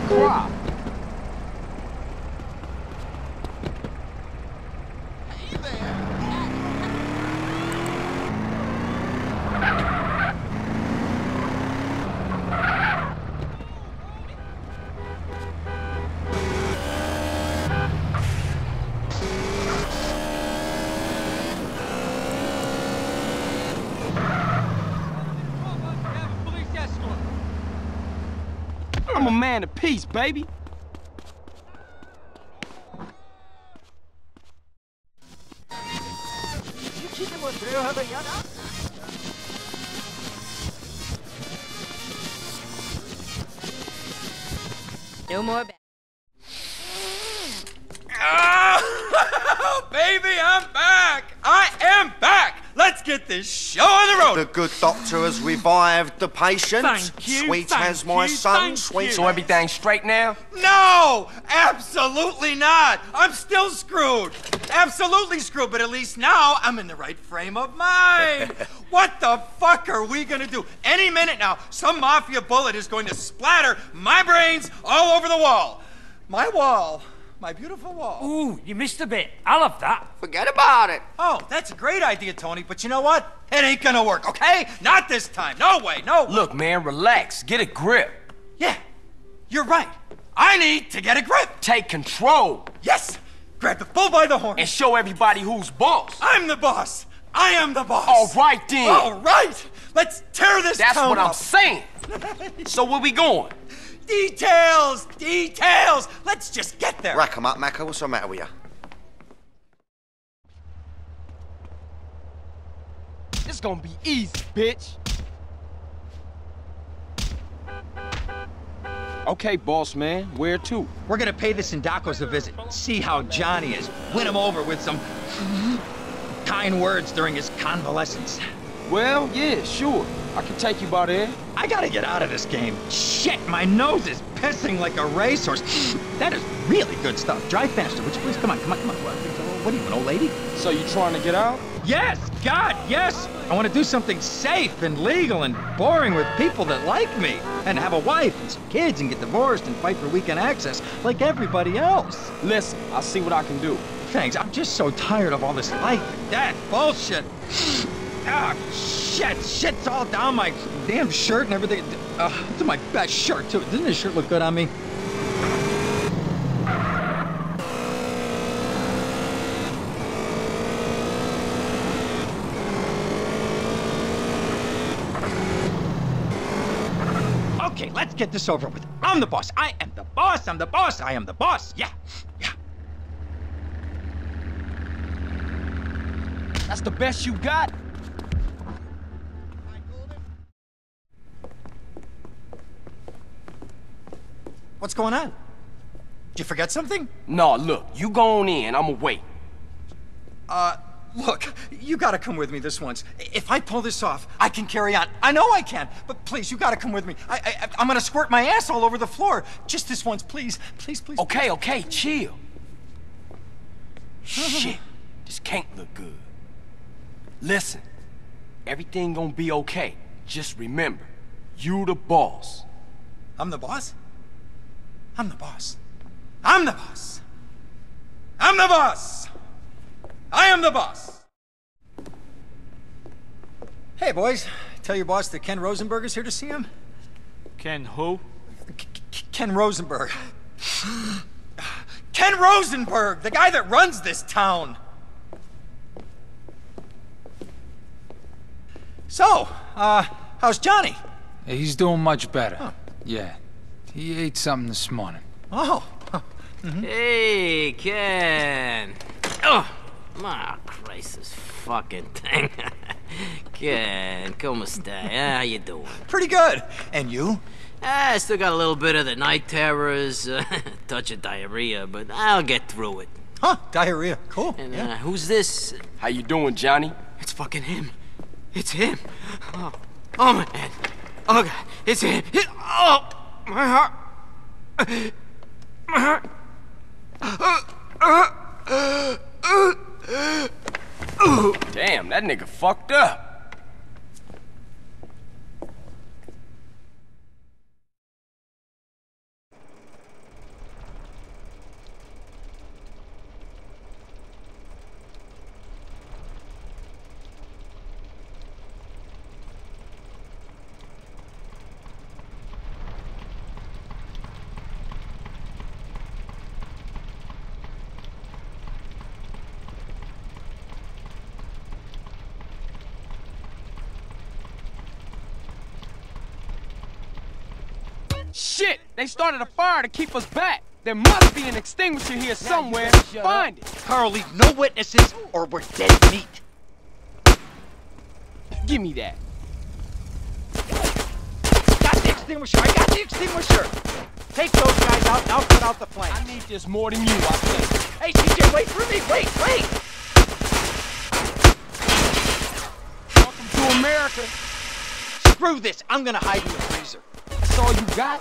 I might I'm a man of peace, baby. No more ba- Oh, baby, I'm back! I am back! Let's get this show on the road! The good doctor has revived the patient. Thank you, Sweet thank as my you, son, thank sweet. you. So everything's straight now? No! Absolutely not! I'm still screwed! Absolutely screwed, but at least now I'm in the right frame of mind! what the fuck are we gonna do? Any minute now, some mafia bullet is going to splatter my brains all over the wall! My wall. My beautiful wall. Ooh, you missed a bit. I love that. Forget about it. Oh, that's a great idea, Tony, but you know what? It ain't gonna work, okay? Not this time. No way, no way. Look, man, relax. Get a grip. Yeah, you're right. I need to get a grip. Take control Yes! Grab the bull by the horn. and show everybody who's boss. I'm the boss. I am the boss. All right then. All right. Let's tear this That's town what I'm up. saying. So where we going? Details, details. Let's just get there. Rack 'em up, Macca. What's the matter with you? It's gonna be easy, bitch. Okay, boss man, where to? We're gonna pay the Sindaccos a visit. See how Johnny is. Win him over with some kind words during his convalescence. Well, yeah, sure. I can take you by there. I gotta get out of this game. Shit, my nose is pissing like a racehorse. That is really good stuff. Drive faster, would you please? Come on, come on, come on. What, what are you, an old lady? So you trying to get out? Yes, God, yes. I want to do something safe and legal and boring with people that like me. And have a wife and some kids and get divorced and fight for weekend access like everybody else. Listen, I'll see what I can do. Thanks, I'm just so tired of all this life and death bullshit. Ah, shit, shit's all down my damn shirt and everything. Uh, it's my best shirt, too. Doesn't this shirt look good on me? Okay, let's get this over with. I'm the boss. I am the boss. I'm the boss. I am the boss. Yeah, yeah. That's the best you got? What's going on? Did you forget something? No, look, you go on in. I'ma wait. Uh, look, you gotta come with me this once. If I pull this off, I can carry on. I know I can, but please, you gotta come with me. I, I, I'm gonna squirt my ass all over the floor. Just this once, please. Please, please. Okay, okay, chill. Shit, this can't look good. Listen, everything gonna be okay. Just remember, you the boss. I'm the boss? I'm the boss. I'm the boss. I'm the boss. I am the boss. Hey, boys. Tell your boss that Ken Rosenberg is here to see him. Ken who? K- K- Ken Rosenberg. Ken Rosenberg, the guy that runs this town. So, uh, how's Johnny? He's doing much better. Yeah. He ate something this morning. Oh, Hey, Ken. Oh, my Christ, this fucking thing. Ken, como stai? How you doing? pretty good. And you? Ah, I still got a little bit of the night terrors, uh, touch of diarrhea, but I'll get through it. Huh, diarrhea. Cool. And yeah. uh, who's this? How you doing, Johnny? It's fucking him. It's him. Oh, oh my head. Oh god, it's him. It- oh, my heart. My heart. Damn, that nigga fucked up. Shit! They started a fire to keep us back. There must be an extinguisher here somewhere. Find it. Carl, leave no witnesses or we're dead meat. Give me that. Got the extinguisher. I got the extinguisher. Take those guys out and I'll put out the flames. I need this more than you, I think. Hey, CJ, wait for me. Wait, wait. Welcome to America. Screw this. I'm gonna hide in the freezer. That's all you got?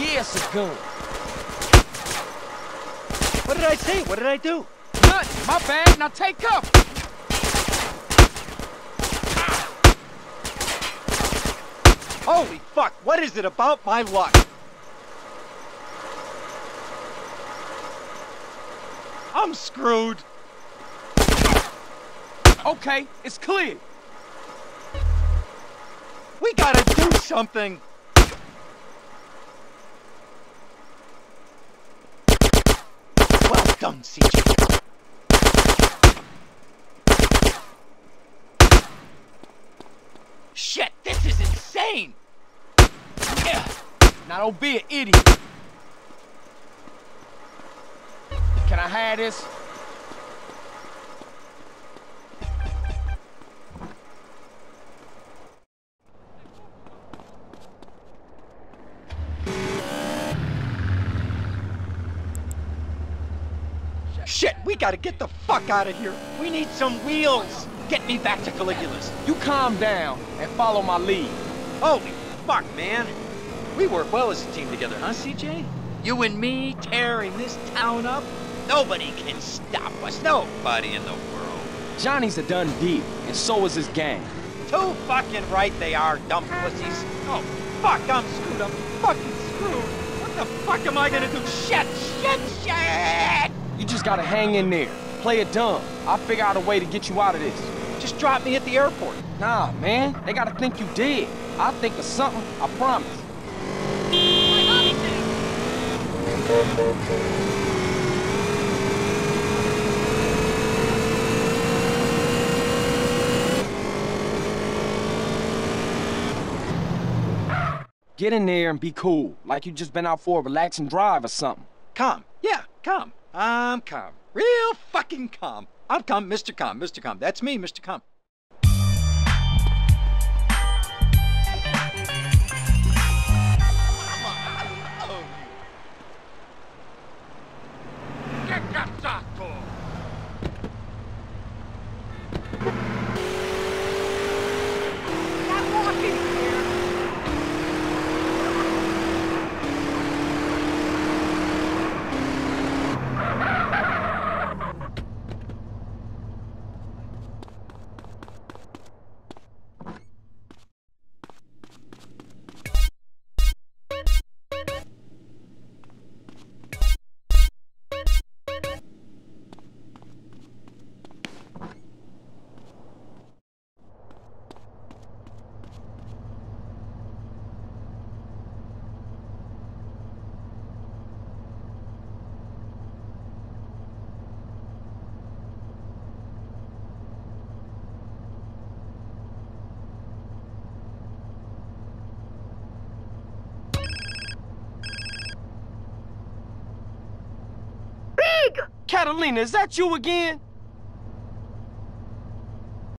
Yes, a gun. What did I say? What did I do? Nothing. My bad. Now take cover. Holy fuck. What is it about my luck? I'm screwed. Okay, it's clear. We gotta do something. Well done, CJ. Now don't be an idiot. Can I have this? Shit, we gotta get the fuck out of here. We need some wheels. Get me back to Caligula's. You calm down and follow my lead. Holy fuck, man. We work well as a team together, huh, CJ? You and me tearing this town up? Nobody can stop us. Nobody in the world. Johnny's a done deal, and so is his gang. Too fucking right they are, dumb pussies. Oh, fuck, I'm screwed. I'm fucking screwed. What the fuck am I gonna do? Shit, shit, shit! You just gotta hang in there. Play it dumb. I'll figure out a way to get you out of this. Just drop me at the airport. Nah, man. They gotta think you did. I'll think of something, I promise. Get in there and be cool, like you just been out for a relaxing drive or something. Calm. Yeah, calm. I'm calm. Real fucking calm. I'm calm, Mr. Calm, Mr. Calm. That's me, Mr. Calm. Catalina, is that you again?